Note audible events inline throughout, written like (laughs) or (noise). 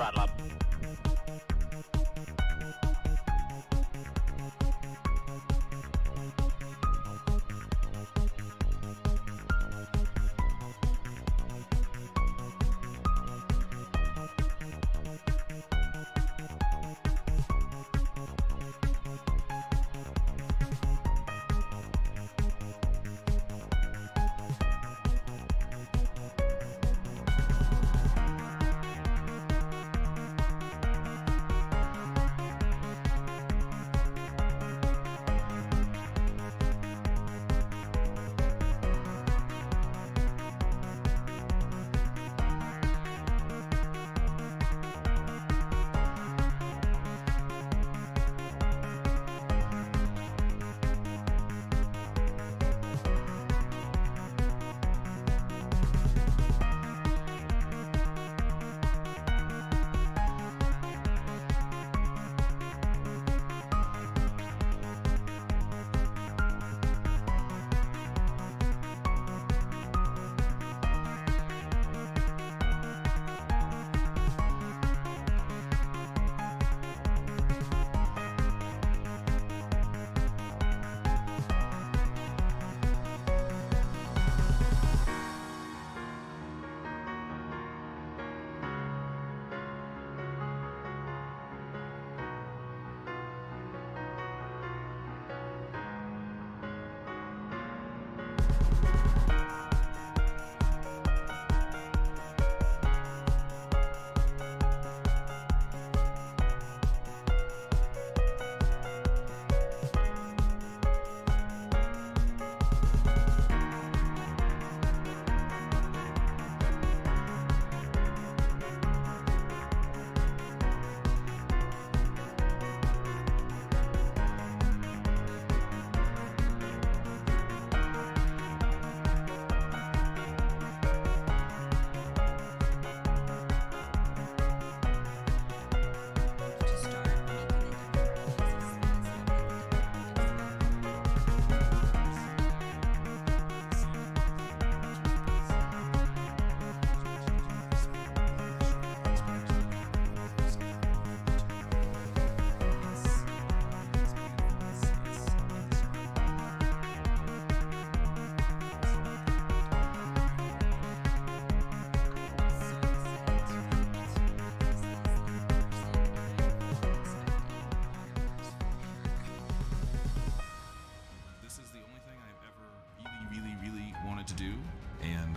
throttle up.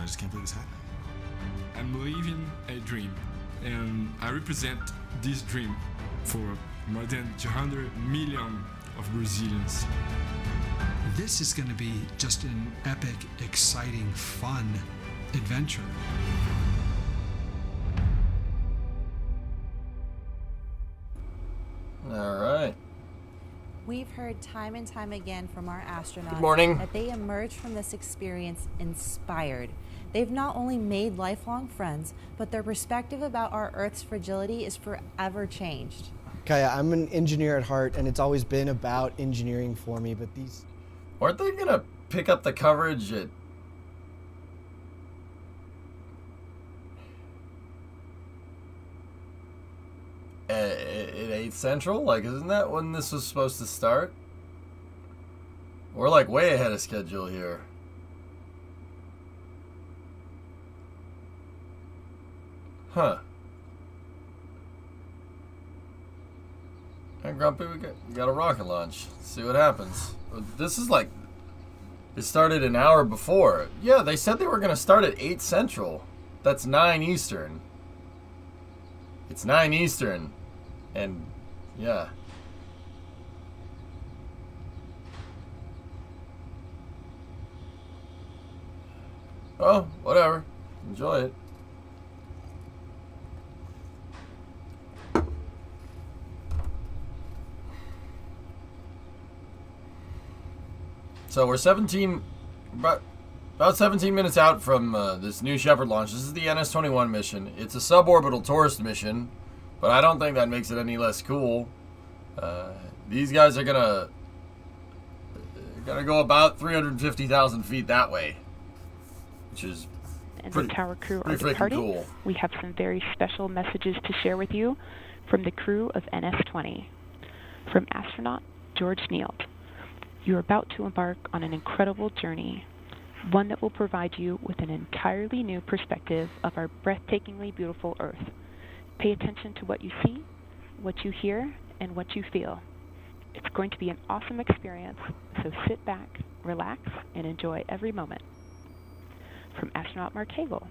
I just can't believe it's happening. I'm living a dream, and I represent this dream for more than 200 million of Brazilians. This is going to be just an epic, exciting, fun adventure. All right. We've heard time and time again from our astronauts Good morning. that they emerge from this experience inspired. They've not only made lifelong friends, but their perspective about our Earth's fragility is forever changed. Kaya, I'm an engineer at heart, and it's always been about engineering for me. But these, Aren't they gonna pick up the coverage at? At, at eight central? Like, isn't that when this was supposed to start? We're like way ahead of schedule here. Huh. Hey, Grumpy, we got, we got a rocket launch. see what happens. This is like. It started an hour before. Yeah, they said they were going to start at 8 Central. That's 9 Eastern. It's 9 Eastern. And, yeah. Oh, whatever. Enjoy it. So we're 17, about, about 17 minutes out from uh, this new Shepard launch. This is the NS-21 mission. It's a suborbital tourist mission, but I don't think that makes it any less cool. Uh, these guys are gonna gonna go about 350,000 feet that way, which is and Pretty- the tower crew are departing, cool. we have some very special messages to share with you from the crew of NS-20. From astronaut George Nield, you're about to embark on an incredible journey, one that will provide you with an entirely new perspective of our breathtakingly beautiful Earth. Pay attention to what you see, what you hear, and what you feel. It's going to be an awesome experience, so sit back, relax, and enjoy every moment. From astronaut Marc Hagle,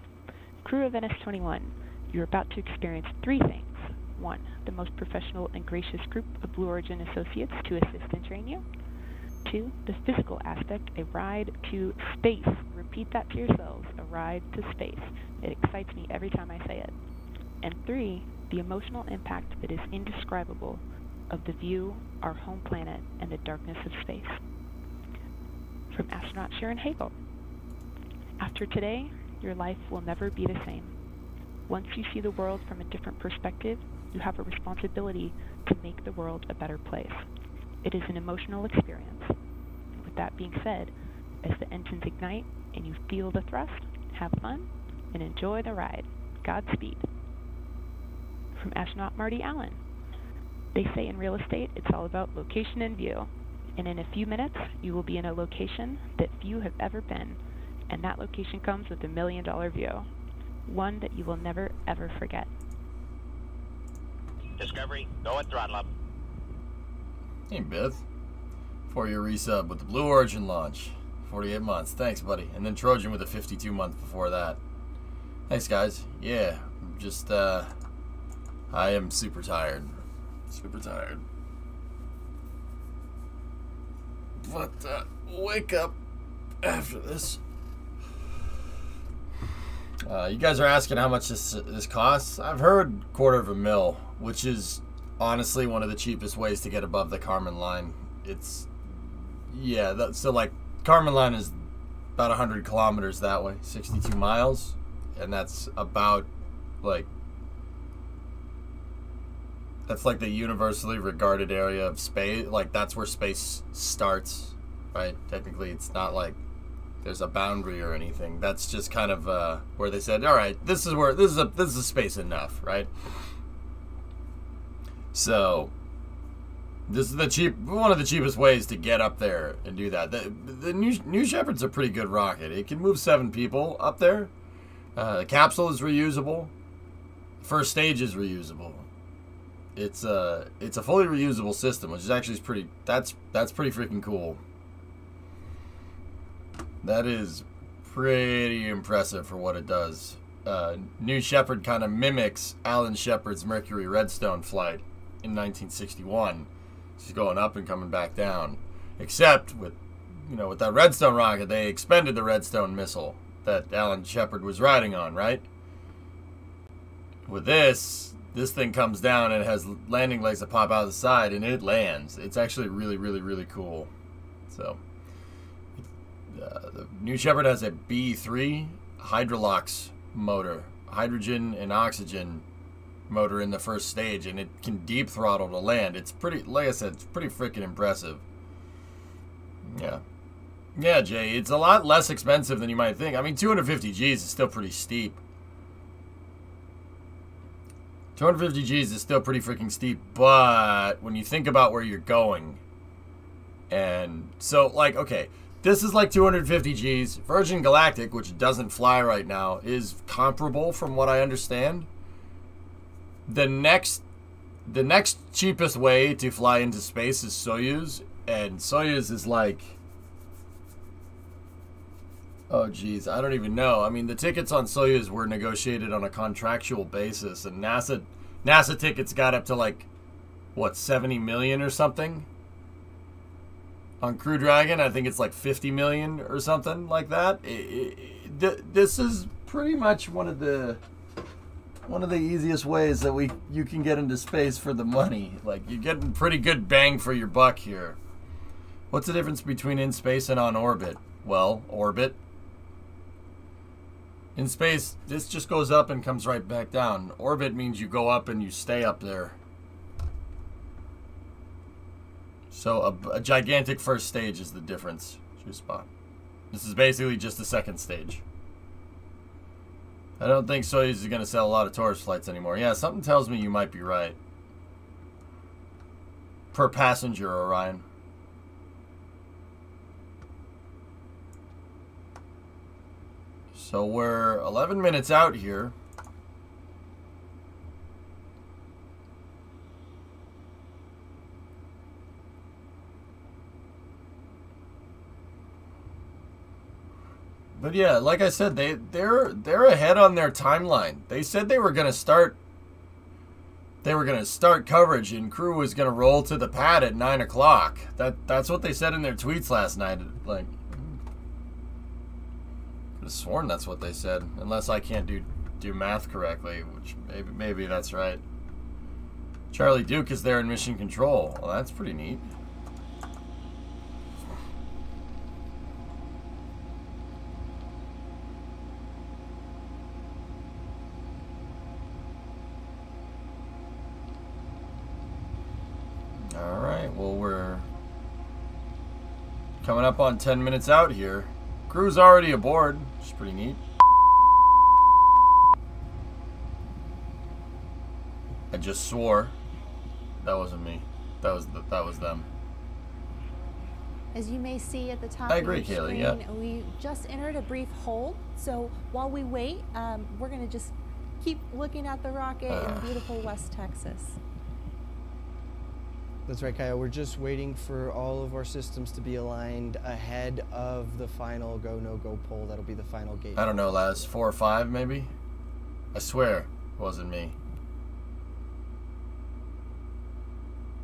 crew of NS-21, you're about to experience three things. One, the most professional and gracious group of Blue Origin associates to assist and train you. Two, the physical aspect, a ride to space. Repeat that to yourselves, a ride to space. It excites me every time I say it. And three, the emotional impact that is indescribable of the view, our home planet, and the darkness of space. From astronaut Sharon Hagle. After today, your life will never be the same. Once you see the world from a different perspective, you have a responsibility to make the world a better place. It is an emotional experience. With that being said, as the engines ignite and you feel the thrust, have fun and enjoy the ride. Godspeed. From astronaut Marty Allen. They say in real estate it's all about location and view. And in a few minutes, you will be in a location that few have ever been. And that location comes with a million dollar view. One that you will never ever forget. Discovery, go and throttle up. Hey, Beth. For your resub with the Blue Origin launch. 48 months. Thanks, buddy. And then Trojan with a 52 month before that. Thanks, guys. Yeah, just, uh, I am super tired. Super tired. But, uh, wake up after this. Uh, you guys are asking how much this this costs. I've heard quarter of a mil, which is honestly one of the cheapest ways to get above the Karman line. It's yeah, that, so like Karman line is about 100 kilometers that way, 62 miles, and that's about like that's like the universally regarded area of space. Like that's where space starts, right? Technically, it's not like there's a boundary or anything. That's just kind of uh, where they said, "All right, this is where this is a this is space enough, right?" So this is the cheap one of the cheapest ways to get up there and do that. The, the New New Shepard's a pretty good rocket. It can move seven people up there. Uh, the capsule is reusable. First stage is reusable. It's a it's a fully reusable system, which is actually pretty. That's that's pretty freaking cool. That is pretty impressive for what it does. Uh, New Shepard kind of mimics Alan Shepard's Mercury Redstone flight in 1961. She's going up and coming back down. Except with, you know, with that Redstone rocket, they expended the Redstone missile that Alan Shepard was riding on, right? With this, this thing comes down and has landing legs that pop out of the side, and it lands. It's actually really, really, really cool. So, uh, the New Shepard has a BE3 Hydrolox motor, hydrogen and oxygen motor in the first stage, and it can deep throttle to land. It's pretty, like I said, it's pretty freaking impressive. Yeah. Yeah, Jay, it's a lot less expensive than you might think. I mean, 250 Gs is still pretty steep. 250 Gs is still pretty freaking steep, but when you think about where you're going, and so, like, okay, this is like 250 Gs. Virgin Galactic, which doesn't fly right now, is comparable from what I understand. The next the next cheapest way to fly into space is Soyuz, and Soyuz is like Oh geez, I don't even know. I mean, the tickets on Soyuz were negotiated on a contractual basis, and NASA NASA tickets got up to like what 70 million or something. On Crew Dragon, I think it's like 50 million or something like that. It, it, th- this is pretty much one of the one of the easiest ways that we you can get into space for the money. Like you're getting pretty good bang for your buck here. What's the difference between in space and on orbit? Well, orbit. In space, this just goes up and comes right back down. Orbit means you go up and you stay up there. So a, a gigantic first stage is the difference. Spot. This is basically just the second stage. I don't think Soyuz is going to sell a lot of tourist flights anymore. Yeah, something tells me you might be right. Per passenger, Orion. So we're 11 minutes out here. But yeah, like I said, they they're they're ahead on their timeline. They said they were gonna start they were gonna start coverage and crew was gonna roll to the pad at nine o'clock. That that's what they said in their tweets last night. Like could have sworn that's what they said. Unless I can't do do math correctly, which maybe maybe that's right. Charlie Duke is there in mission control. Well, that's pretty neat. All right. Well, we're coming up on 10 minutes out here. Crew's already aboard, which is pretty neat. I just swore. That wasn't me. That was the, that was them. As you may see at the top I agree, of your Kaylee, screen, yeah. we just entered a brief hold. So while we wait, um, we're going to just keep looking at the rocket in beautiful West Texas. That's right, Kaya. We're just waiting for all of our systems to be aligned ahead of the final go no go poll. That'll be the final gate. I don't know, Laz. Four or five, maybe? I swear it wasn't me.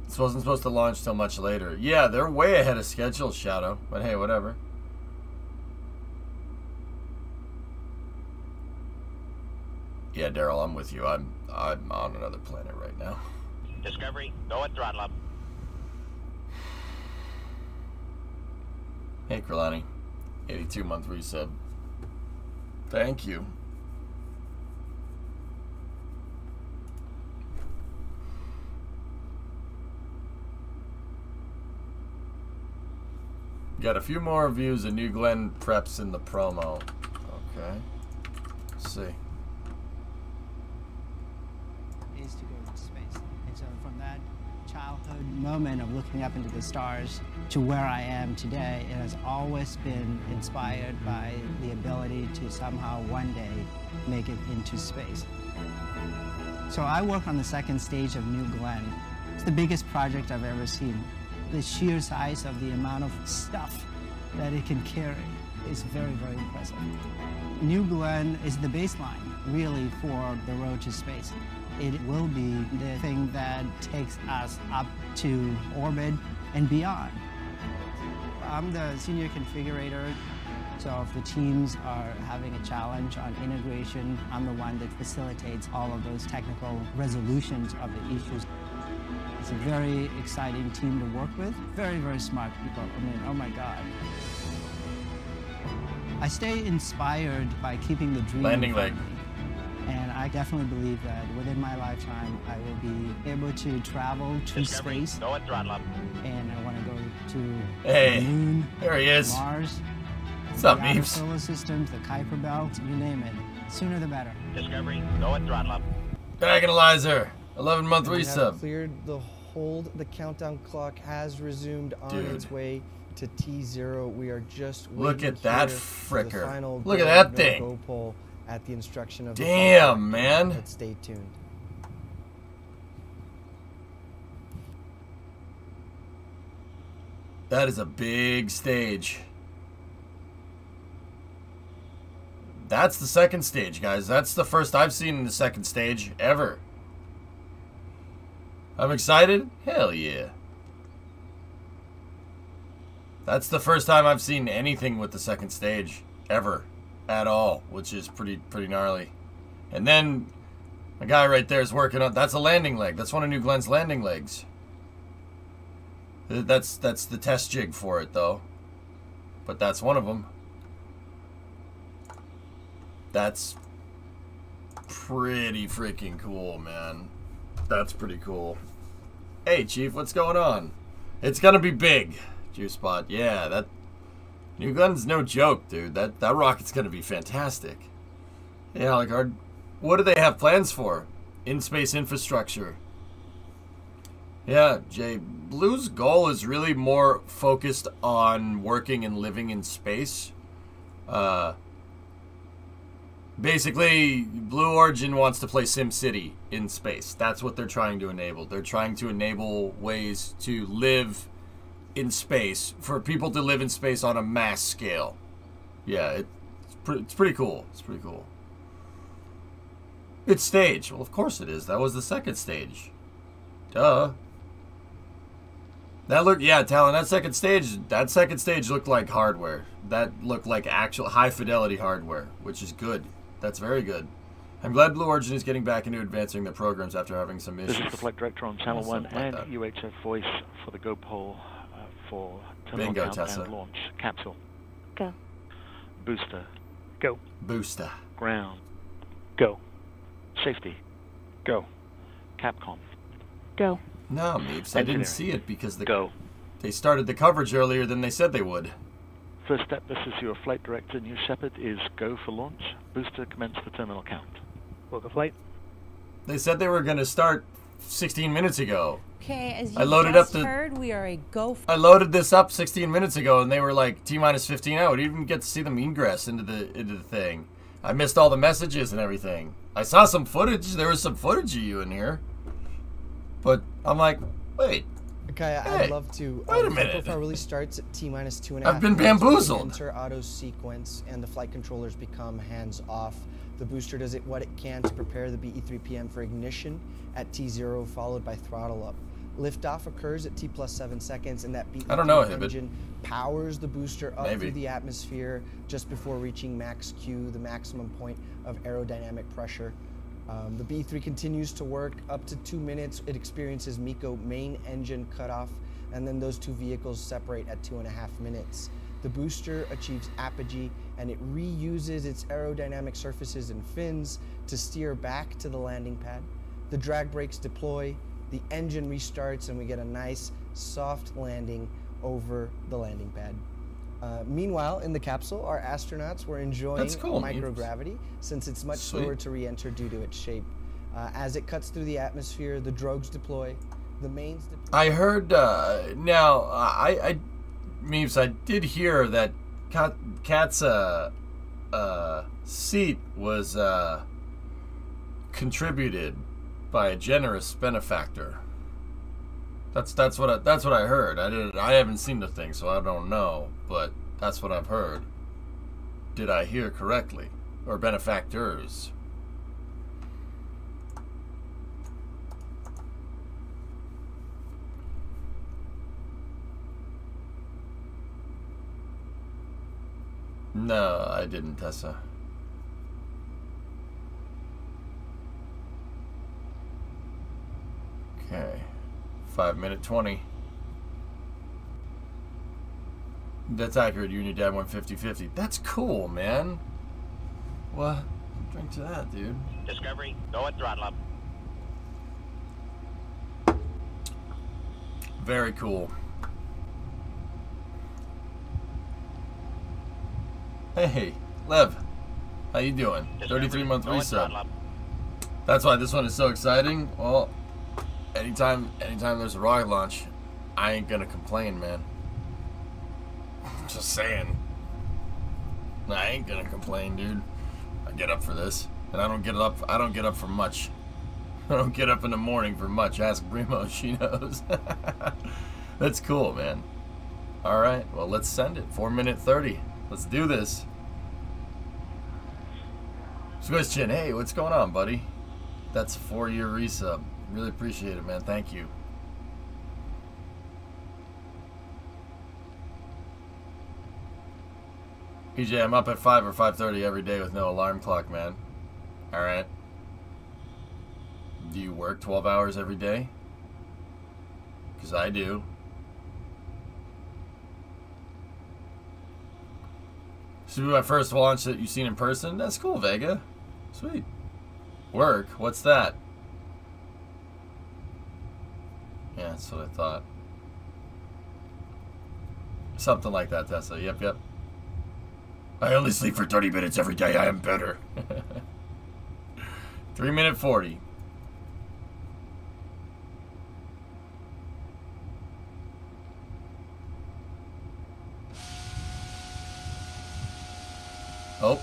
This wasn't supposed to launch till much later. Yeah, they're way ahead of schedule, Shadow. But hey, whatever. Yeah, Daryl, I'm with you. I'm I'm on another planet right now. Discovery, go at throttle up. Hey, Kralani. 82 month resub. Thank you. Got a few more views of New Glenn preps in the promo. Okay. Let's see. is to go into space. And so from that childhood moment of looking up into the stars to where I am today, it has always been inspired by the ability to somehow one day make it into space. So I work on the second stage of New Glenn. It's the biggest project I've ever seen. The sheer size of the amount of stuff that it can carry is very, very impressive. New Glenn is the baseline, really, for the road to space. It will be the thing that takes us up to orbit and beyond. I'm the senior configurator, so if the teams are having a challenge on integration, I'm the one that facilitates all of those technical resolutions of the issues. It's a very exciting team to work with. Very, very smart people. I mean, oh my God. I stay inspired by keeping the dream. Landing leg. Of me. And I definitely believe that within my lifetime, I will be able to travel to Discovery, space. go at throttle up. And I want to go to Hey, the moon, there he is. Mars, What's up, the solar systems, the Kuiper Belt, you name it. Sooner the better. Discovery, go at throttle up. Diagonalizer. 11 month We have resub. cleared the hold. The countdown clock has resumed on Dude. its way to T0. We are just Look at that here for the fricker. Look at go, that no thing. At the instruction of the Damn, pilot. man. But stay tuned. That is a big stage. That's the second stage, guys. That's the first I've seen in the second stage ever. I'm excited? Hell yeah. That's the first time I've seen anything with the second stage ever at all, which is pretty pretty gnarly. And then a guy right there is working on that's a landing leg. That's one of New Glenn's landing legs. That's that's the test jig for it though. But that's one of them. That's pretty freaking cool, man. That's pretty cool. Hey, Chief, what's going on? It's gonna be big, Juice Spot. Yeah, that New Glenn's no joke, dude. That that rocket's gonna be fantastic. Yeah, like, are, what do they have plans for? In space infrastructure. Yeah, Jay. Blue's goal is really more focused on working and living in space. Uh, basically, Blue Origin wants to play SimCity in space. That's what they're trying to enable. They're trying to enable ways to live in space for people to live in space on a mass scale. Yeah, it, it's, pre- it's pretty cool. It's pretty cool. It's stage. Well, of course it is. That was the second stage. Duh. That looked, yeah, Talon. That second stage, that second stage looked like hardware. That looked like actual high fidelity hardware, which is good. That's very good. I'm glad Blue Origin is getting back into advancing their programs after having some issues. This is the flight director on Channel Yeah, 1 like and that. UHF voice for the GoPole for terminal Bingo, count Tessa. and launch. Capsule. Go. Booster. Go. Booster. Ground. Go. Safety. Go. Capcom. Go. No, Meeps, I didn't see it because the, Go. they started the coverage earlier than they said they would. First step, this is your flight director, New Shepard, is go for launch. Booster, commence the terminal count. Book flight. They said they were going to start 16 minutes ago. Okay, as you I loaded just up the- heard, we are a go. I loaded this up 16 minutes ago, and they were like T minus 15 out. I didn't even get to see them ingress into the into the thing. I missed all the messages and everything. I saw some footage. There was some footage of you in here, but I'm like, wait, Okay, Hey, I'd love to. wait um, a the minute. Profile really starts at T minus two and a I've been minutes when we bamboozled. Enter auto sequence, and the flight controllers become hands off. The booster does it what it can to prepare the BE3PM for ignition at T0, followed by throttle up. Liftoff occurs at T plus seven seconds, and that BE3 I don't know, engine powers the booster up Maybe. through the atmosphere just before reaching max Q, the maximum point of aerodynamic pressure. Um, the BE3 continues to work up to two minutes. It experiences MECO main engine cutoff, and then those two vehicles separate at two and a half minutes. The booster achieves apogee and it reuses its aerodynamic surfaces and fins to steer back to the landing pad. The drag brakes deploy, the engine restarts, and we get a nice soft landing over the landing pad. Uh, meanwhile, in the capsule, our astronauts were enjoying cool, microgravity since it's much Sweet. slower to re-enter due to its shape. Uh, as it cuts through the atmosphere, the drogues deploy. The mains. deploy. I heard. Uh, now, I, I, Meeps, I did hear that Kat's uh, uh, seat was uh, contributed by a generous benefactor. That's that's what I, that's what I heard. I did I haven't seen the thing, so I don't know, but that's what I've heard. Did I hear correctly, or benefactors? No, I didn't, Tessa. Okay. Five minute twenty. That's accurate. You and your dad went 50-50. That's cool, man. What? Drink to that, dude. Discovery, go at throttle up. Very cool. Hey, Lev. How you doing? Discovery, 33 month go at resub. That's why this one is so exciting. Well, anytime anytime there's a rocket launch, I ain't gonna complain, man. (laughs) Just saying. I ain't gonna complain, dude. I get up for this, and I don't get up. I don't get up for much. (laughs) I don't get up in the morning for much. Ask Brimo, (laughs) she knows. That's cool, man. All right, well let's send it. Four minute thirty. Let's do this. Chin, hey, what's going on, buddy? That's a four year resub. Really appreciate it, man. Thank you. PJ, I'm up at five or five thirty every day with no alarm clock, man. All right. Do you work twelve hours every day? Cause I do. This be my first launch that you've seen in person. That's cool, Vega. Sweet. Work? What's that? Yeah, that's what I thought. Something like that, Tessa. Yep, yep. I only sleep for 30 minutes every day. I am better. (laughs) Three minute forty. Oh.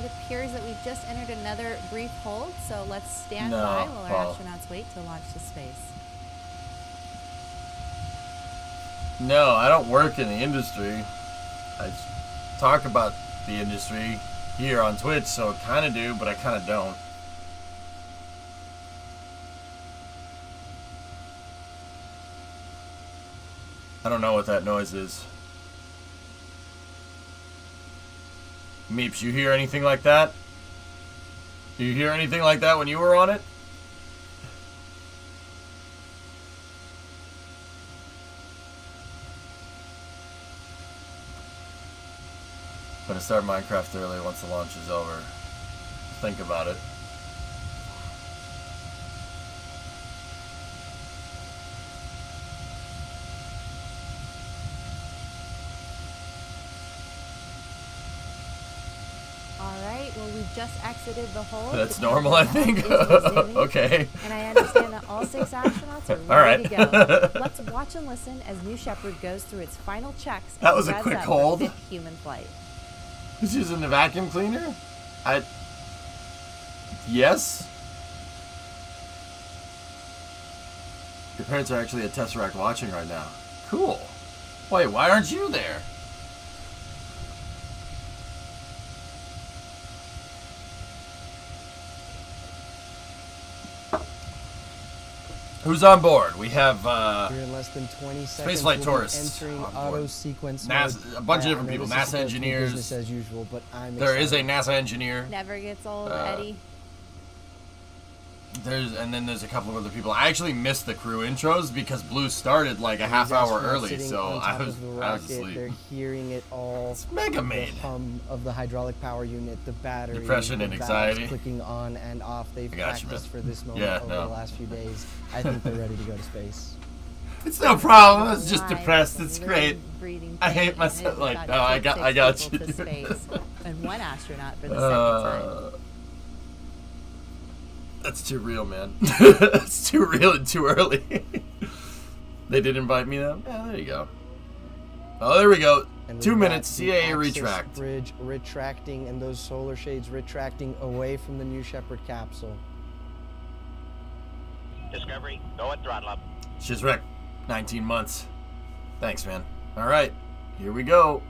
It appears that we've just entered another brief hold, so let's stand No, by while our Paul. astronauts wait to launch to space. No, I don't work in the industry. I talk about the industry here on Twitch, so kind of do, but I kind of don't. I don't know what that noise is. Meeps, you hear anything like that? Do you hear anything like that when you were on it? Gonna start Minecraft early once the launch is over. Think about it. All right, well, we've just exited the hold. That's normal, I think. (laughs) okay. And I understand that all six astronauts are (laughs) All ready right. to go. (laughs) Let's watch and listen as New Shepard goes through its final checks. That was a quick hold. fifth human flight. Who's using the vacuum cleaner? I. Yes. Your parents are actually at Tesseract watching right now. Cool. Wait, why aren't you there? Who's on board? We have uh, Here in less than 20 seconds, Spaceflight we'll tourists entering on auto board. sequence NASA mode. a bunch I- of different people. NASA supposed to be engineers. Business as usual, but I'm There is a. NASA engineer. Never gets old, Uh, Eddie. There's and then there's a couple of other people. I actually missed the crew intros because Blue started like a And half hour early, so (laughs) I was of the I was asleep. They're hearing it all. It's Mega Maid. The hum of the hydraulic power unit, the battery, Depression the and valves anxiety. clicking on and off. They've I got you, practiced for this moment Yeah, over no. the last few (laughs) days. I think they're ready to go to space. It's no problem. I was just Alive, depressed. It's great. breathing I hate myself. Like, about no, I got, I got you. To space, (laughs) and one astronaut for the second time. Uh, That's too real, man. (laughs) That's too real and too early. (laughs) they did invite me though. Yeah, there you go. Oh, there we go. And Two minutes. got CAA retract. Bridge retracting and those solar shades retracting away from the New Shepard capsule. Discovery, go at throttle up. Shizrek, 19 months. Thanks, man. All right, here we go.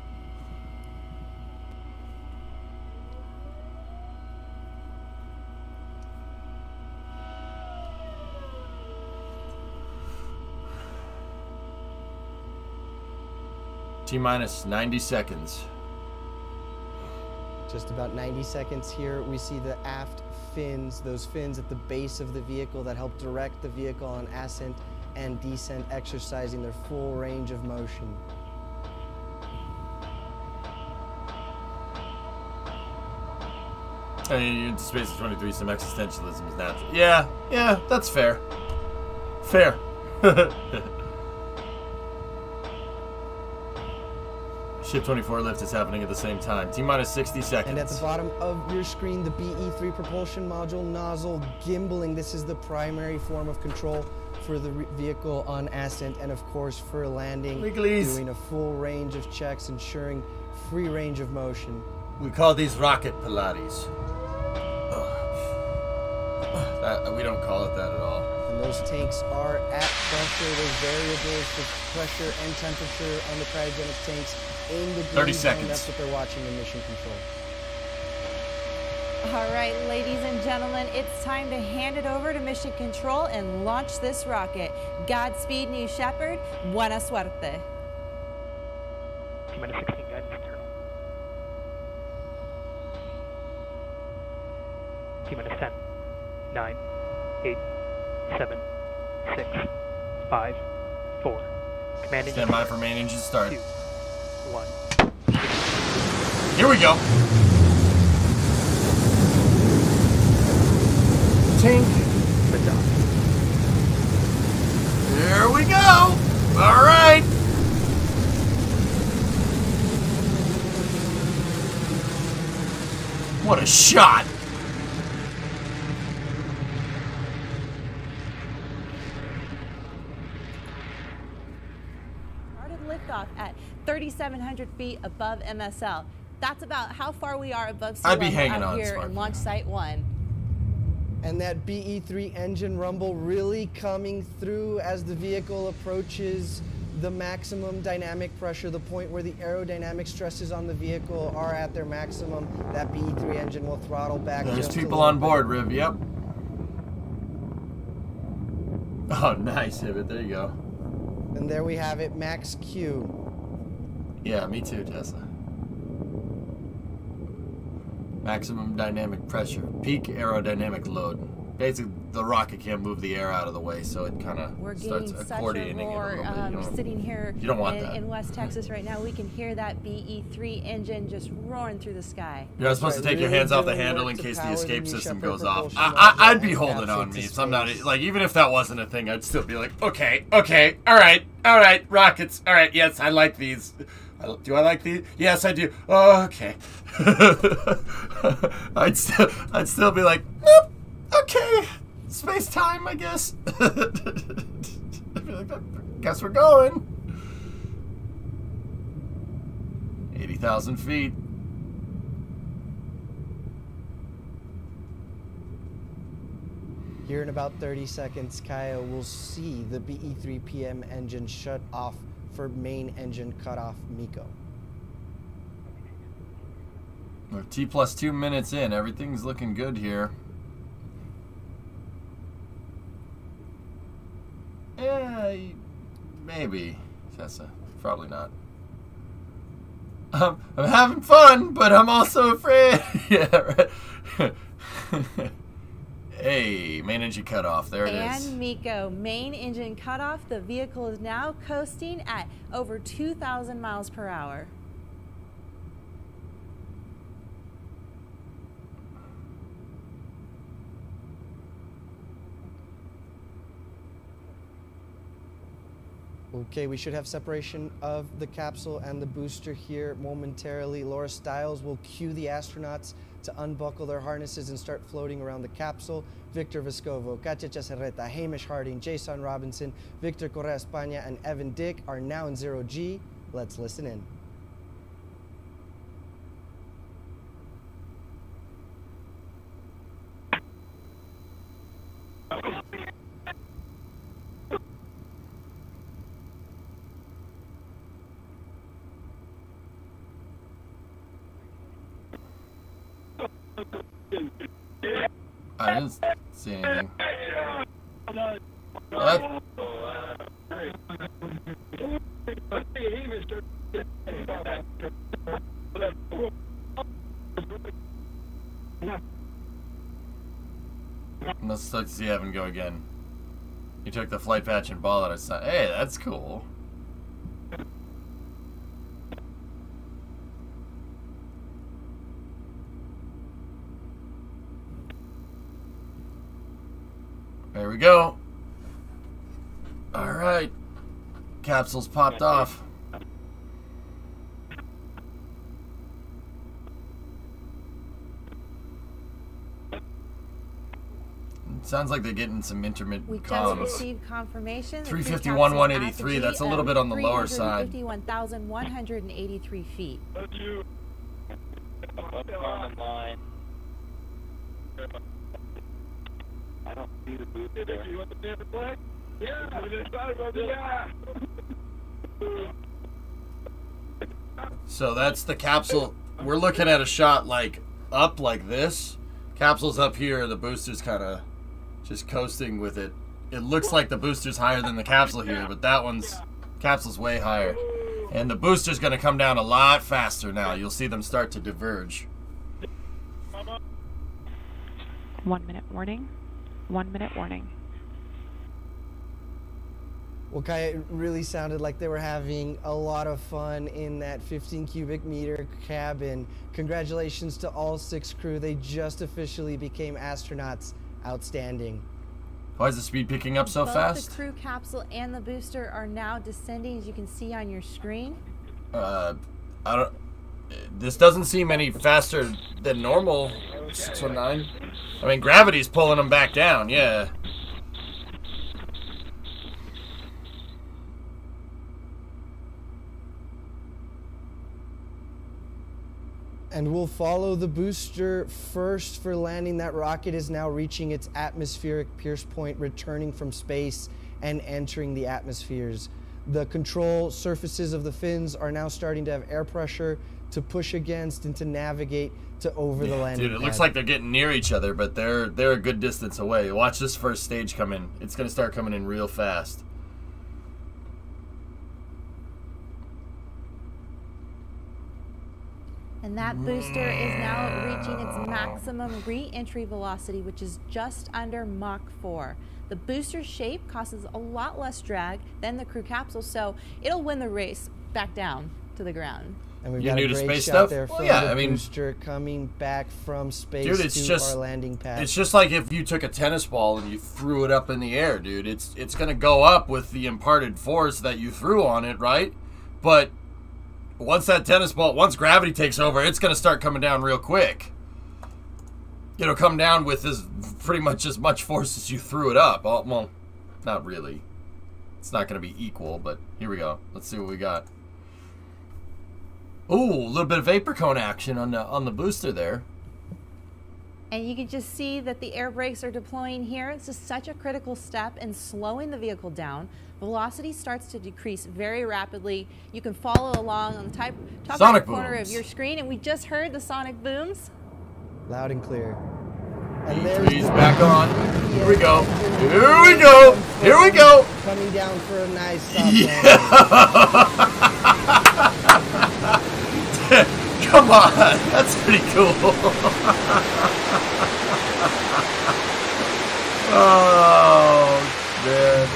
T minus 90 seconds. Just about 90 seconds here. We see the aft fins, those fins at the base of the vehicle that help direct the vehicle on ascent and descent, exercising their full range of motion. I mean, into space of 23, some existentialism is natural. Yeah, yeah, that's fair. Fair. (laughs) Ship 24 lift is happening at the same time. T minus 60 seconds. And at the bottom of your screen, the BE3 propulsion module nozzle gimbaling. This is the primary form of control for the vehicle on ascent and, of course, for landing. Wigglies. Doing a full range of checks, ensuring free range of motion. We call these rocket Pilates. Ugh. (sighs) That, we don't call it that at all. And those tanks are at pressure. Those variables for pressure and temperature on the cryogenic tanks in the 30 green zone. seconds. That's what they're watching in mission control. All right, ladies and gentlemen, it's time to hand it over to Mission Control and launch this rocket. Godspeed, New Shepard. Buena suerte. T minus 16 guidance internal. T minus 10, 9, 8, 7, 6, 5, 4. Command engine Stand by for main engine start. 2, 1. Here we go. Tink. There we go. All right. What a shot. Started liftoff at 3,700 feet above MSL. That's about how far we are above sea I'd be level hanging out on, here Sparky. in Launch Site 1. And that BE3 engine rumble really coming through as the vehicle approaches the maximum dynamic pressure, the point where the aerodynamic stresses on the vehicle are at their maximum. That BE3 engine will throttle back. There's just people on bit. board, Riv. Yep. Oh, nice, Hibbit. There you go. And there we have it, max Q. Yeah, me too, Tessa. Maximum dynamic pressure, peak aerodynamic load. Basically, the rocket can't move the air out of the way, so it kind of starts getting such a accordioning it a roar. little bit. Um, you know? sitting here You don't want in, that. in West Texas right now, we can hear that BE3 engine just roaring through the sky. You're not supposed right, to take your hands off the handle in case the escape system goes off. I, I'd be holding on me. So I'm not like even if that wasn't a thing, I'd still be like, okay, okay, all right, all right, rockets, all right, yes, I like these. Do I like these? Yes, I do. Oh, okay. (laughs) I'd still, I'd still be like, "Nope, okay, space time, I guess. (laughs) I'd be like, guess we're going. Eighty thousand feet. Here in about 30 seconds, Kaya will see the BE3 PM engine shut off for main engine cutoff MECO. T plus two minutes in. Everything's looking good here. Yeah, maybe, Tessa. Probably not. Um, I'm having fun, but I'm also afraid. (laughs) yeah, right. (laughs) hey, main engine cut off. There it is. And MECO, main engine cutoff. The vehicle is now coasting at over 2,000 miles per hour. Okay, we should have separation of the capsule and the booster here momentarily. Laura Stiles will cue the astronauts to unbuckle their harnesses and start floating around the capsule. Victor Vescovo, Katya Echazarreta, Hamish Harding, Jaison Robinson, Victor Correa Hespanha, and Evan Dick are now in zero G. Let's listen in. I didn't see anything. What? Let's let's see Evan go again. He took the flight patch and ball out of sight. Hey, that's cool. There we go. All right. Capsule's popped off. Sounds like they're getting some intermittent We just comms. received confirmation. that 351, Crew capsule 183, apogee that's a little bit on the lower side. 351,183 feet. I don't see the booth there. You want the damn flag? Yeah, I'm excited about that. So that's the capsule. We're looking at a shot like up like this. Capsule's up here, the booster's kind of just coasting with it. It looks like the booster's higher than the capsule here, but that one's capsule's way higher. And the booster's going to come down a lot faster now. You'll see them start to diverge. One minute warning. One minute warning. Well, Kiah, it really sounded like they were having a lot of fun in that 15 cubic meter cabin. Congratulations to all six crew. They just officially became astronauts. Outstanding. Why is the speed picking up so Both fast? the crew capsule and the booster are now descending, as you can see on your screen. Uh, I don't. this doesn't seem any faster than normal 619. I mean, gravity's pulling them back down, yeah. And we'll follow the booster first for landing. That rocket is now reaching its atmospheric pierce point, returning from space and entering the atmospheres. The control surfaces of the fins are now starting to have air pressure to push against and to navigate to over the landing. Dude, it looks like they're getting near each other, but they're they're a good distance away. Watch this first stage come in. It's gonna start coming in real fast. And that booster is now reaching its maximum re-entry velocity, which is just under Mach 4. The booster shape causes a lot less drag than the crew capsule, so it'll win the race back down to the ground. And we've You got new a to great space shot stuff? there Well, yeah, the I mean- booster coming back from space Dude, it's to just our landing pad. It's just like if you took a tennis ball and you threw it up in the air, dude. It's it's gonna go up with the imparted force that you threw on it, right? But once that tennis ball, once gravity takes over, it's gonna start coming down real quick. It'll come down with as pretty much as much force as you threw it up. Well, not really. It's not gonna be equal, but here we go. Let's see what we got. Ooh, a little bit of vapor cone action on the on the booster there. And you can just see that the air brakes are deploying here. This is such a critical step in slowing the vehicle down. Velocity starts to decrease very rapidly. You can follow along on the type, top Sonic right corner booms. of your screen, and we just heard the sonic booms. Loud and clear. And there's He's back on. Here we go. Here we go. Here we go. Coming down for a nice (laughs) soft (laughs) Come on. That's pretty cool. (laughs) oh, man.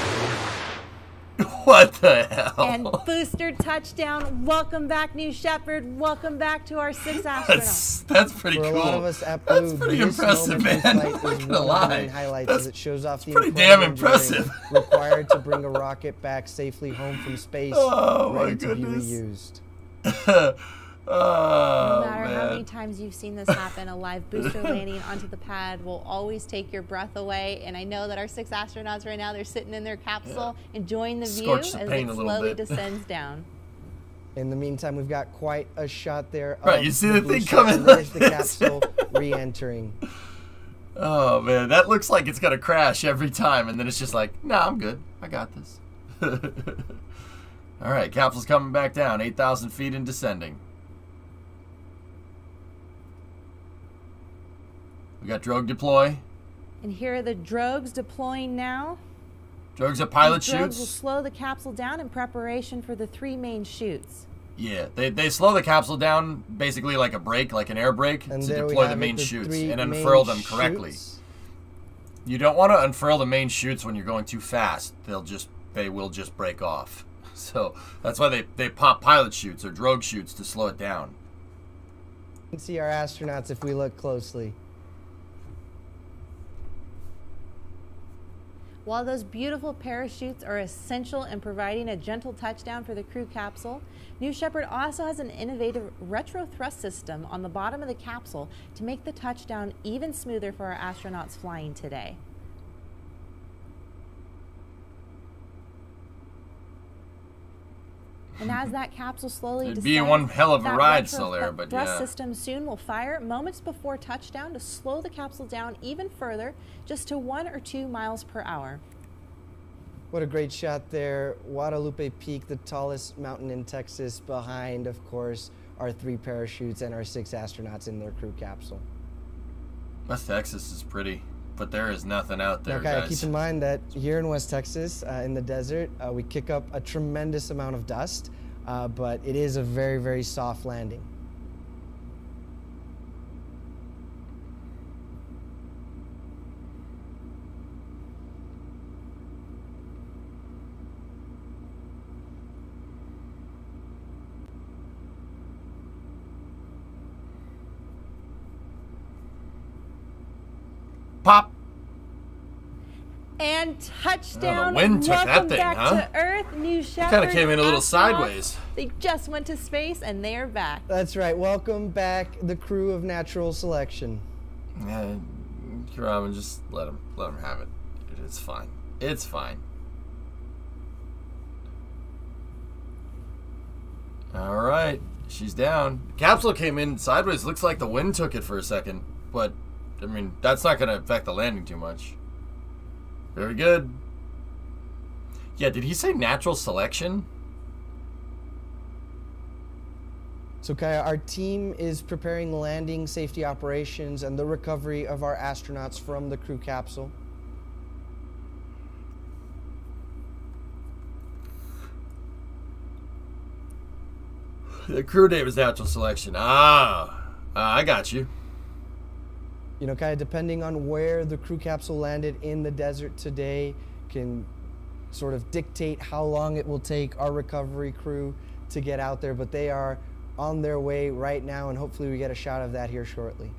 (laughs) What the hell? And booster touchdown. Welcome back, New Shepard. Welcome back to our six astronauts. That's, that's pretty For cool. a lot of us at That's pretty impressive, man. (laughs) in I'm not gonna one of the lie. highlights That's- as it shows off the pretty damn impressive. engineering (laughs) required to bring a rocket back safely home from space, Oh, my ready to be reused. Oh, No matter how many times you've seen this (laughs) happen, a live booster landing onto the pad will always take your breath away. And I know that our six astronauts right now, they're sitting in their capsule enjoying the view the as it slowly bit. (laughs) descends down. In the meantime, we've got quite a shot there. Right, you see the thing coming there's like the this. (laughs) capsule re-entering. Oh man, that looks like it's gonna crash every time, and then it's just like, nah, I'm good. I got this. All right, capsule's coming back down, 8,000 feet and descending. We got drogue deploy. And here are the drogues deploying now. Drogues at pilot These drogues will slow the capsule down in preparation for the three main chutes. Yeah, they, they slow the capsule down basically like a brake, like an air brake, And to deploy the main the chutes three and unfurl them correctly. chutes. You don't want to unfurl the main chutes when you're going too fast. They'll just they will just break off. (laughs) So that's why they, they pop pilot chutes or drogue chutes to slow it down. You can see our astronauts if we look closely. While those beautiful parachutes are essential in providing a gentle touchdown for the crew capsule, New Shepard also has an innovative retro thrust system on the bottom of the capsule to make the touchdown even smoother for our astronauts flying today. And as that capsule slowly It'd descends, be one hell of a ride still there, thr- but thrust yeah. system soon will fire moments before touchdown to slow the capsule down even further, just to one or two miles per hour. What a great shot there. Guadalupe Peak, the tallest mountain in Texas, behind, of course, our three parachutes and our six astronauts in their crew capsule. West Texas is pretty, but there is nothing out there, okay, guys. keep in mind that here in West Texas, uh, in the desert, uh, we kick up a tremendous amount of dust, uh, but it is a very, very soft landing. Pop. And touchdown. The wind took that thing, back huh? to Earth, New Shepard. Kinda came in a little astronauts. sideways. They just went to space and they are back. That's right. Welcome back, the crew of natural selection. Yeah, Kiraman, just let him let him have it. It's fine. It's fine. All right, she's down. Capsule came in sideways. Looks like the wind took it for a second, but I mean that's not going to affect the landing too much. Very good. Yeah, did he say natural selection? So, Kiah, our team is preparing landing, safety operations, and the recovery of our astronauts from the crew capsule. The crew name is natural selection. Ah, ah, I got you. You know, kind of depending on where the crew capsule landed in the desert today, can sort of dictate how long it will take our recovery crew to get out there. But they are on their way right now, and hopefully, we get a shot of that here shortly.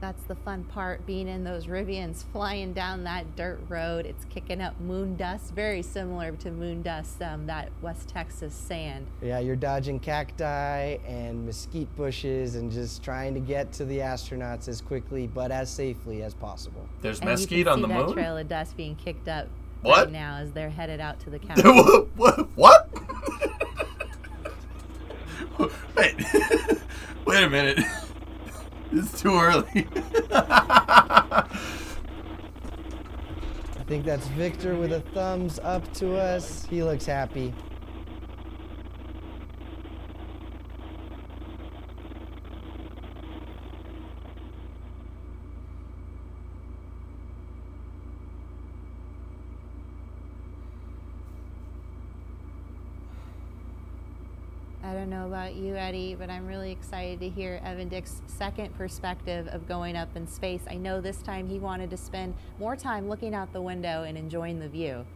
That's the fun part, being in those Rivians, flying down that dirt road. It's kicking up moon dust, very similar to moon dust, um, that West Texas sand. Yeah, you're dodging cacti and mesquite bushes and just trying to get to the astronauts as quickly but as safely as possible. There's and you mesquite can on see the that moon. trail of dust being kicked up What? right now as they're headed out to the (laughs) capsule. what? what? (laughs) Wait. (laughs) Wait a minute. It's too early. (laughs) I think that's Victor with a thumbs up to us. He looks happy. Don't know about you, Eddie, but I'm really excited to hear Evan Dick's second perspective of going up in space. I know this time he wanted to spend more time looking out the window and enjoying the view.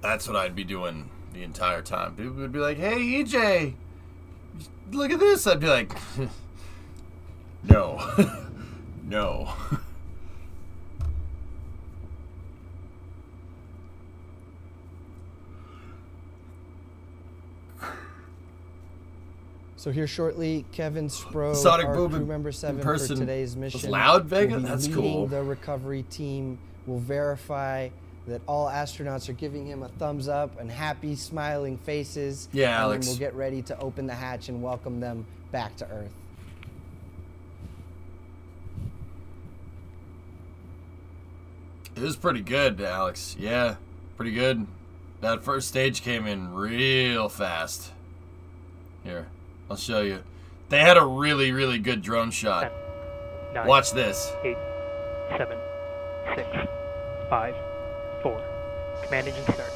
That's what I'd be doing the entire time. People would be like, "Hey, EJ, look at this." I'd be like, (laughs) "No, (laughs) no." (laughs) So here shortly, Kevin Spro, Sonic our crew member seven person for today's was mission, loud, Vega? That's cool. The recovery team will verify that all astronauts are giving him a thumbs up and happy, smiling faces. Yeah, and Alex. We'll get ready to open the hatch and welcome them back to Earth. It was pretty good, Alex. Yeah, pretty good. That first stage came in real fast. Here, I'll show you. They had a really, really good drone shot. Nine, Watch this. Eight, seven, six, five, four. Command engine start.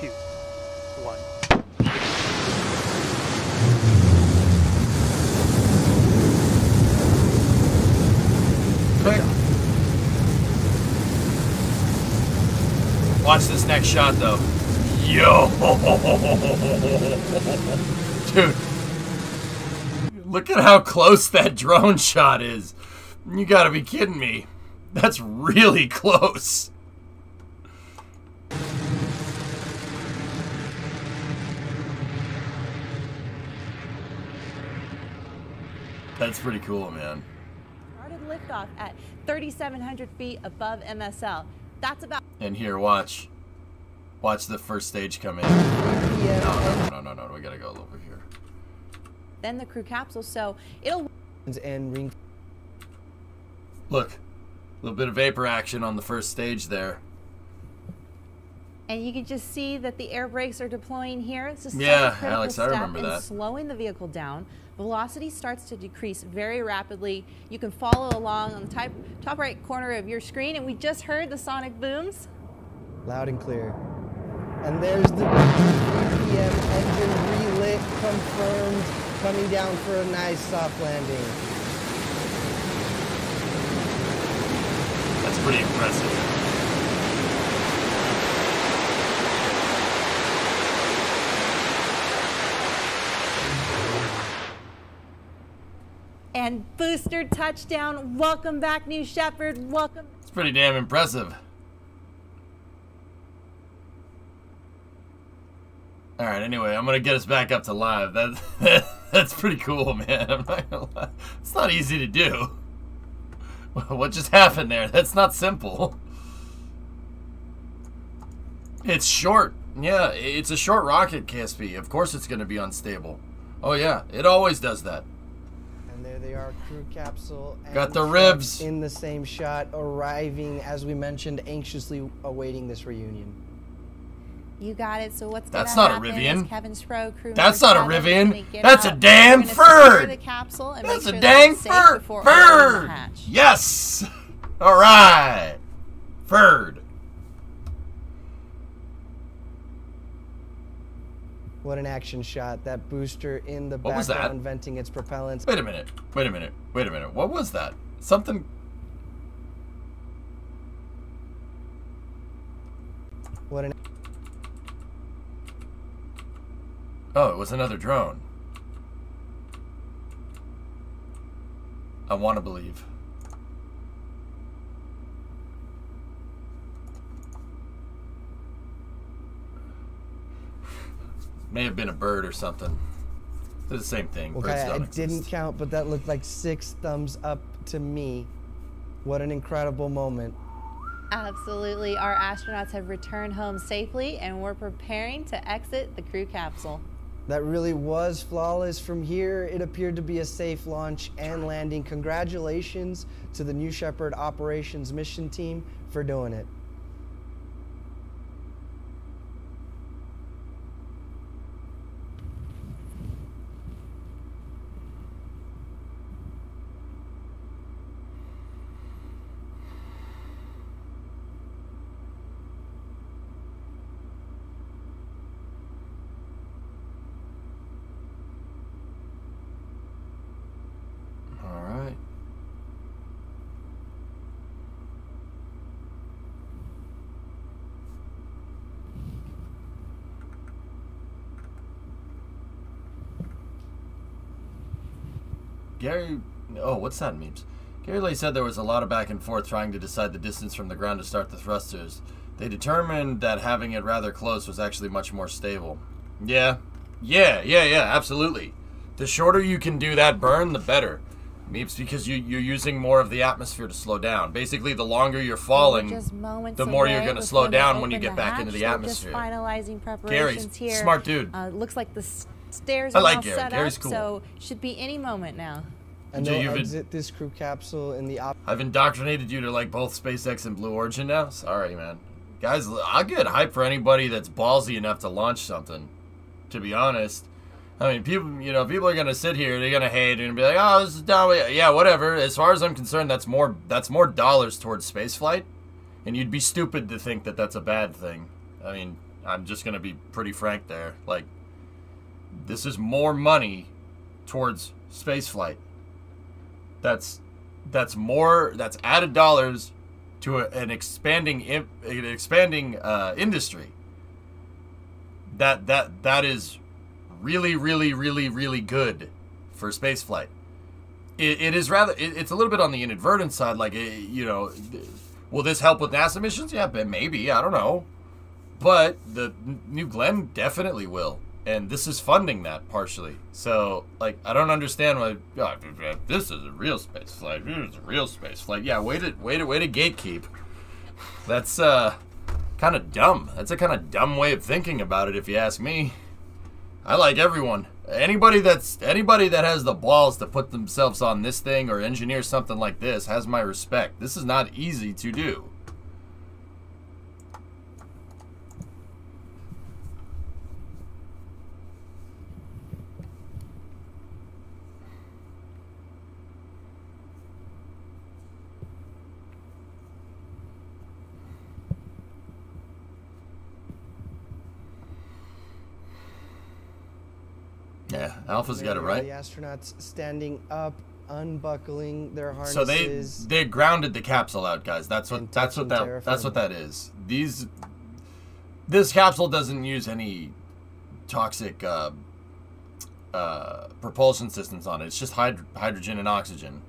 Two, one. Quick. Watch this next shot, though. Yo! (laughs) Dude. Look at how close that drone shot is. You gotta be kidding me. That's really (laughs) close. That's pretty cool, man. Started liftoff at 3,700 feet above MSL. That's about And here, watch. Watch the first stage come in. No, no, no, no, no, no. We gotta go over here. Then the crew capsule, so it'll And ring. Look, a little bit of vapor action on the first stage there. And you can just see that the air brakes are deploying here. It's just Yeah, such a critical Alex, I step remember in that. slowing the vehicle down. Velocity starts to decrease very rapidly. You can follow along on the top, top right corner of your screen, and we just heard the sonic booms. Loud and clear. And there's the 3 p.m. engine relit confirmed, coming down for a nice soft landing. That's pretty impressive. And booster touchdown. Welcome back, New Shepard. Welcome. It's pretty damn impressive. All right. Anyway, I'm gonna get us back up to live. That (laughs) that's pretty cool, man. (laughs) I'm not gonna lie. It's not easy to do. (laughs) What just happened there? That's not simple. It's short. Yeah, it's a short rocket, KSP. Of course it's going to be unstable. Oh, yeah. It always does that. And there they are, crew capsule. and Got the ribs. In the same shot, arriving, as we mentioned, anxiously awaiting this reunion. You got it. So what's That's gonna not a happen Rivian. Kevin Spro, crew That's not a seven, Rivian. gonna get That's a damn We're gonna secure Ferd. The capsule and That's make a sure dang that fur. before opening the Ferd. Yes. (laughs) All right. Ferd. What an action shot. That booster in the What was that? background venting its propellants. Wait a minute. Wait a minute. Wait a minute. What was that? Something. Oh, it was another drone. I want to believe. May have been a bird or something. They're the same thing. Birds Okay, don't it didn't count, but that looked like six thumbs up to me. What an incredible moment. Absolutely. Our astronauts have returned home safely and we're preparing to exit the crew capsule. That really was flawless. From here, it appeared to be a safe launch and landing. Congratulations to the New Shepard Operations Mission Team for doing it. All right. Gary, oh, what's that memes? Gary Lay said there was a lot of back and forth trying to decide the distance from the ground to start the thrusters. They determined that having it rather close was actually much more stable. Yeah, yeah, yeah, yeah, absolutely. The shorter you can do that burn, the better. Meeps because you, you're using more of the atmosphere to slow down. Basically, the longer you're falling, We're just moments the more you're going to slow down when you get back into the atmosphere. Just finalizing Gary's preparations here. smart dude. Uh, looks like the stairs I are like all Gary. set Gary's up, cool. so should be any moment now. And they'll you've been- exit this crew capsule in the op- I've indoctrinated you to like both SpaceX and Blue Origin now. Sorry, man. Guys, I get hype for anybody that's ballsy enough to launch something. To be honest, I mean, people, you know, people are gonna sit here, they're gonna hate, and be like, "Oh, this is dumb." Yeah, whatever. As far as I'm concerned, that's more that's more dollars towards spaceflight, and you'd be stupid to think that that's a bad thing. I mean, I'm just gonna be pretty frank there. Like, this is more money towards spaceflight. That's that's more that's added dollars to a, an expanding an expanding uh, industry. That that that is really really really really good for spaceflight. It, it is rather it, it's a little bit on the inadvertent side. Like eh, you know, will this help with NASA missions? Yeah, but maybe I don't know. But the New Glenn definitely will, and this is funding that partially. So, like, I don't understand why oh, this is a real space flight. This is a real space flight. Yeah, way to way to way to gatekeep. (laughs) That's uh, kind of dumb. That's a kind of dumb way of thinking about it, if you ask me. I like everyone. Anybody that's anybody that has the balls to put themselves on this thing or engineer something like this has my respect. This is not easy to do. Yeah, Alpha's got it right. The astronauts standing up, unbuckling their harnesses. So they they grounded the capsule out, guys. That's what that's what that that's what that is. These this capsule doesn't use any toxic uh, uh, propulsion systems on it. It's just hyd- hydrogen and oxygen,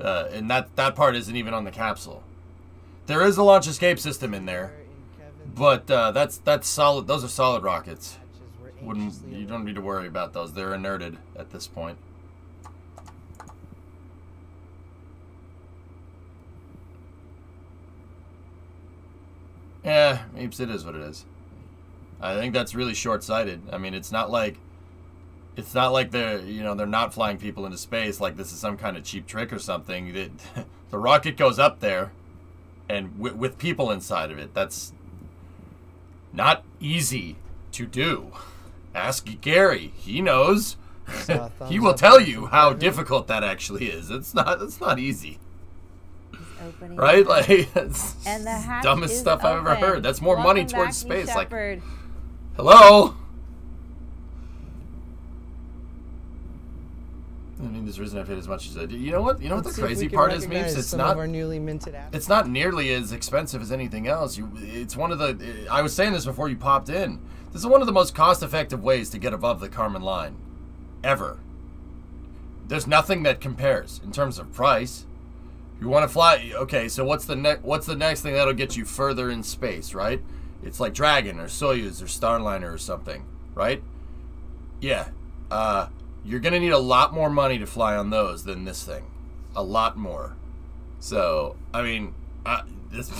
uh, and that that part isn't even on the capsule. There is a launch escape system in there, but uh, that's that's solid. Those are solid rockets. Wouldn't you don't need to worry about those. They're inerted at this point. Yeah, Apes, it is what it is. I think that's really short-sighted. I mean, it's not like it's not like they're you know they're not flying people into space like this is some kind of cheap trick or something. That (laughs) the rocket goes up there, and with people inside of it, that's not easy to do. Ask Gary; he knows. (laughs) He will tell you how Kevin. difficult that actually is. It's not. It's not easy, Opening right? Like hatch. (laughs) it's and the dumbest is stuff I've ever heard. That's more Welcome money towards New space. Like, hello. I mean, this reason I've hit as much as I do. You know what? You know what Let's the if we crazy part is, Meeps? It's not. our newly minted apps. It's not nearly as expensive as anything else. You, it's one of the. I was saying this before you popped in. This is one of the most cost-effective ways to get above the Karman line, ever. There's nothing that compares in terms of price. You want to fly? Okay, so what's the next? What's the next thing that'll get you further in space? Right? It's like Dragon or Soyuz or Starliner or something, right? Yeah. Uh, you're gonna need a lot more money to fly on those than this thing. A lot more. So, I mean, uh, this,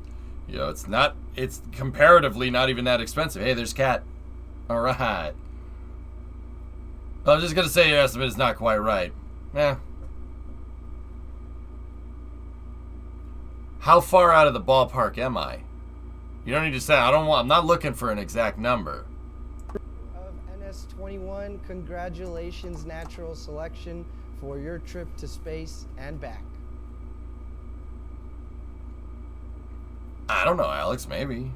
(laughs) you know, it's not, it's comparatively not even that expensive. Hey, there's Cat. All right. I was just gonna say your estimate is not quite right. Yeah. How far out of the ballpark am I? You don't need to say. I don't want. I'm not looking for an exact number. Of NS21, congratulations, natural selection, for your trip to space and back. I don't know, Alex. Maybe.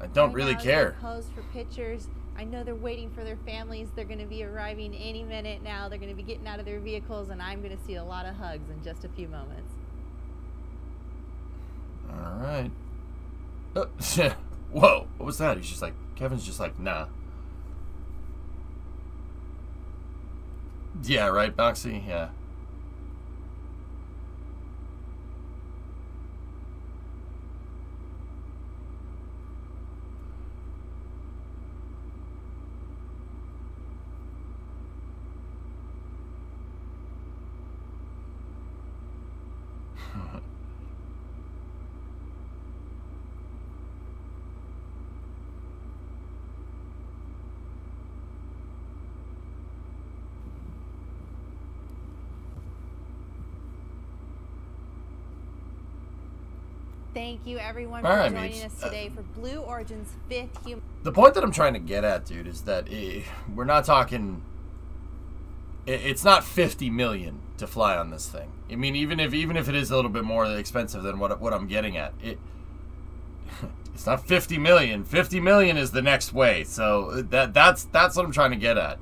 I don't Right really now, care. Pose for pictures. I know they're waiting for their families. They're going to be arriving any minute now. They're going to be getting out of their vehicles, and I'm going to see a lot of hugs in just a few moments. All right. (laughs) Uh, whoa, what was that? He's just like Kevin's just like nah. Yeah, right, Boxy. Yeah. Thank you, everyone, for right, joining mates. us today for Blue Origin's fifth human. The point that I'm trying to get at, dude, is that eh, we're not talking. i- It's not 50 million to fly on this thing. I mean, even if even if it is a little bit more expensive than what what I'm getting at, it (laughs) it's not 50 million. 50 million is the next way. So that that's that's what I'm trying to get at.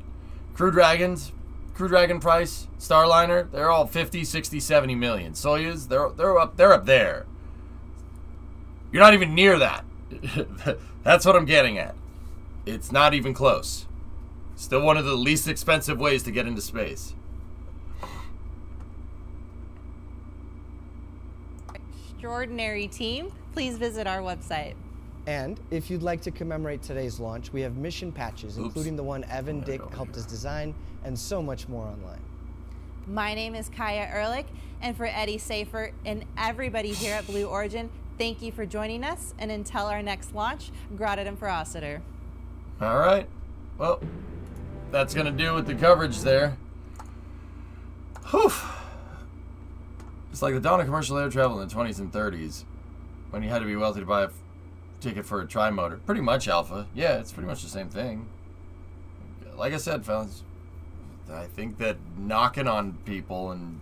Crew Dragons, Crew Dragon price, Starliner, they're all 50, 60, 70 million. Soyuz, they're they're up they're up there. You're not even near that. (laughs) That's what I'm getting at. It's not even close. Still one of the least expensive ways to get into space. Extraordinary team. Please visit our website. And if you'd like to commemorate today's launch, we have mission patches, Oops. including the one Evan Dick helped here. us design, and so much more online. My name is Kiah Erlich, and for Eddie Safer and everybody here at Blue Origin, thank you for joining us. And until our next launch, Gradatim Ferociter. All right. Well, that's going to do with the coverage there. Whew. It's like the dawn of commercial air travel in the 20s and 30s when you had to be wealthy to buy a ticket for a tri-motor. Pretty much, Alpha. Yeah, it's pretty much the same thing. Like I said, fellas, I think that knocking on people and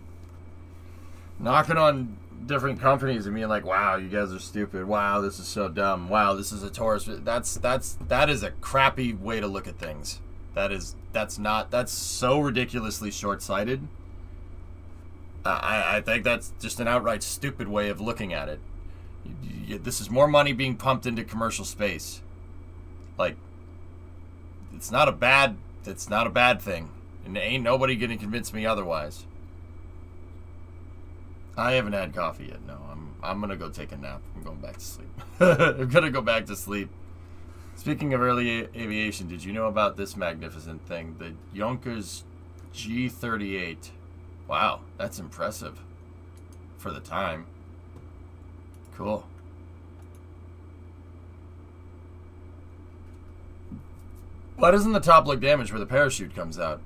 knocking on different companies and being like, "Wow, you guys are stupid. Wow, this is so dumb. Wow, this is a tourist." That's that's that is a crappy way to look at things. That is that's not that's so ridiculously short-sighted. I I think that's just an outright stupid way of looking at it. This is more money being pumped into commercial space. Like, it's not a bad it's not a bad thing. And ain't nobody gonna convince me otherwise. I haven't had coffee yet. No, I'm I'm gonna go take a nap. I'm going back to sleep. (laughs) I'm gonna go back to sleep. Speaking of early aviation, did you know about this magnificent thing? The Junkers G38. Wow, that's impressive for the time. Cool. Why doesn't the top look damaged where the parachute comes out?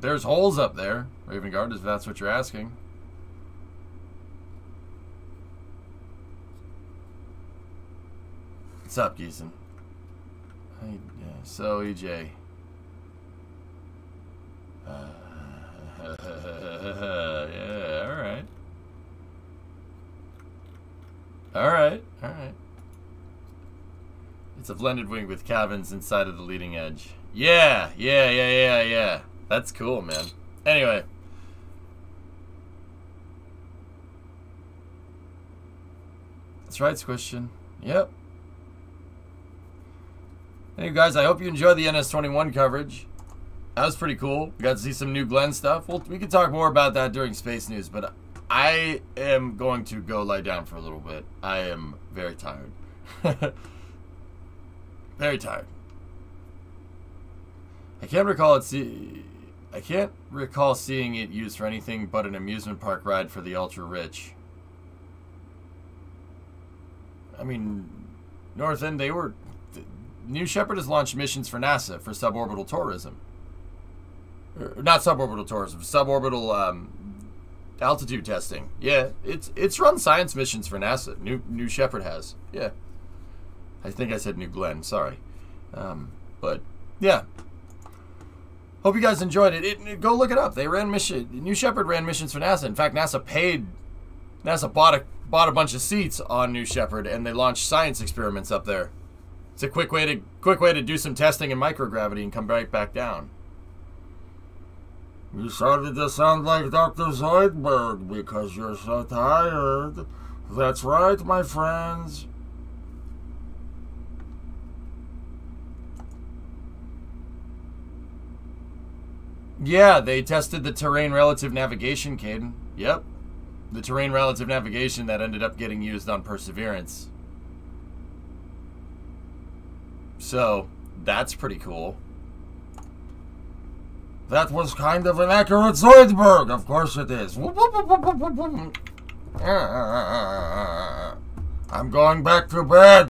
There's holes up there, Raven Guard, if that's what you're asking. What's up, Geeson? Hey, (laughs) yeah, so, EJ. Uh, yeah, alright. Alright, alright. It's a blended wing with cabins inside of the leading edge. Yeah, yeah, yeah, yeah, yeah. That's cool, man. Anyway. That's right, Squishin. Yep. Hey guys, I hope you enjoyed the NS21 coverage. That was pretty cool. We got to see some new Glenn stuff. Well, we can talk more about that during Space News, but I am going to go lie down for a little bit. I am very tired. (laughs) very tired. I can't recall it see I can't recall seeing it used for anything but an amusement park ride for the ultra rich. I mean, North End, they were. New Shepard has launched missions for NASA for suborbital tourism. Er, not suborbital tourism, suborbital um, altitude testing. Yeah, it's it's run science missions for NASA. New New Shepard has. Yeah. I think I said New Glenn. Sorry, um, but yeah. Hope you guys enjoyed it. it. Go look it up. They ran mission. New Shepard ran missions for NASA. In fact, NASA paid. NASA bought a bought a bunch of seats on New Shepard, and they launched science experiments up there. It's a quick way to quick way to do some testing in microgravity and come right back down. You started to sound like Dr. Zoidberg because you're so tired. That's right, my friends. Yeah, they tested the terrain relative navigation, Caden. Yep. The terrain relative navigation that ended up getting used on Perseverance. So, that's pretty cool. That was kind of an accurate Zoidberg. Of course it is. I'm going back to bed.